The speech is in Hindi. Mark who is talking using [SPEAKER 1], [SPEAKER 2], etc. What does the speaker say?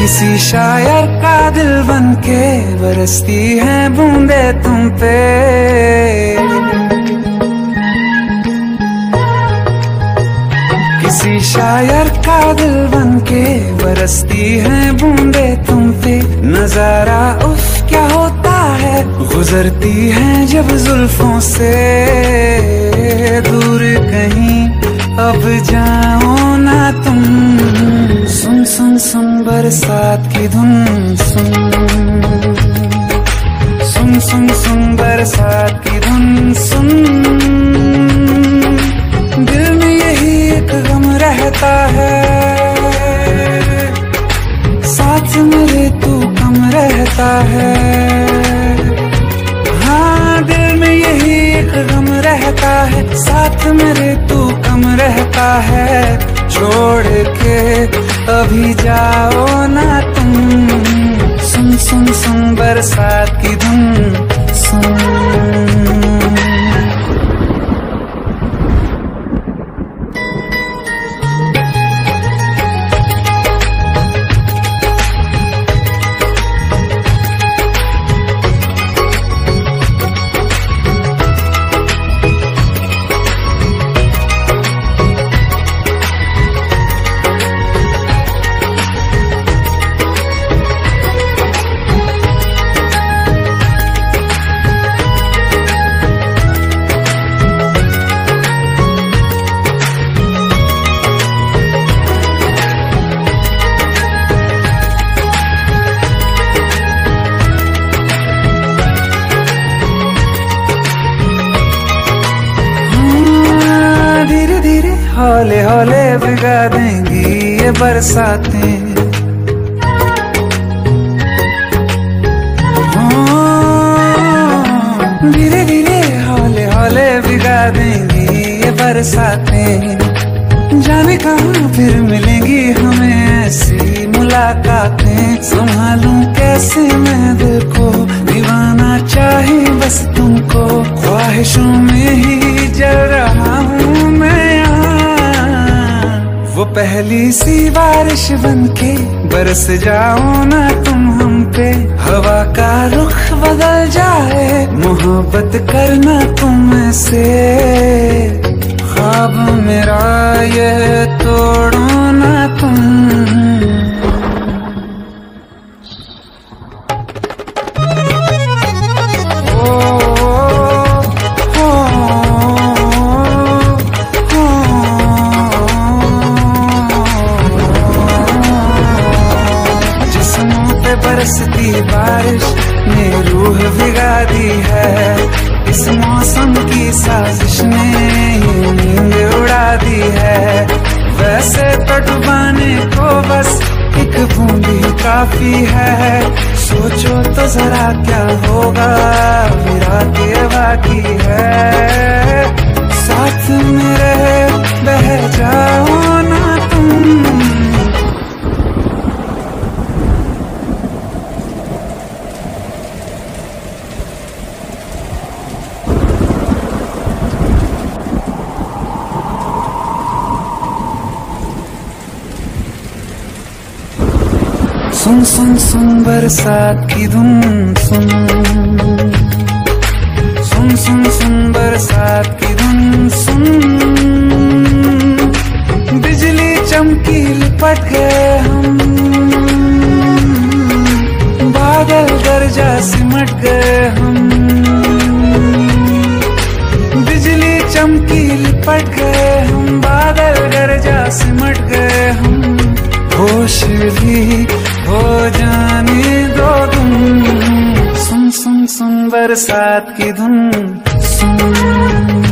[SPEAKER 1] किसी शायर का दिल बन के बरसती है बूंदे तुम पे। किसी शायर का दिल बन के बरसती है बूंदे तुम पे। नज़ारा उफ, क्या होता है? गुजरती है जब जुल्फों से। दूर कहीं अब जाओ ना तुम। सुन सुन सुन, बरसात की धुन, सुन। सुन सुन सुन, बरसात की धुन, सुन। दिल में यही एक गम रहता है। साथ मेरे तू कम रहता है। हाँ दिल में यही एक गम रहता है। साथ मेरे तू कम रहता है। छोड़ के अभी जाओ ना तुम। सुन सुन सुन बरसात की धुन। सुन। हौले हौले भिगा देंगी ये बरसातें। हाँ, धीरे धीरे हौले हौले भिगा देंगी ये बरसातें। जाने कहाँ फिर मिलेंगी हमें ऐसी मुलाकातें। संभालूं कैसे मैं दिल को? दीवाना चाहे बस तुमको। ख्वाहिशों में ही जल रहा पहली सी बारिश बन के बरस जाओ ना तुम हम पे। हवा का रुख बदल जाए, मोहब्बत करना तुम से। खाब मेरा ये तोड़ो ना तुम। बरसती बारिश ने रूह भिगा दी है। इस मौसम की साजिश ने नींद उड़ा दी है। वैसे डुबाने को बस एक बूंद काफ़ी है। सोचो तो जरा क्या होगा मेरा के बाकी है। साथ मेरे सुन सुन सुन बरसात की धुन, सुन। सुन सुन सुन बरसात की धुन, सुन। बिजली चमकी लिपट गए हम। बादल गरजा सिमट गए हम। बिजली चमकी लिपट गए हम, बादल गरजा सिमट गए हम। होश भी हो जाने दो तुम। सुन सुन सुन बरसात की धुन। सुन।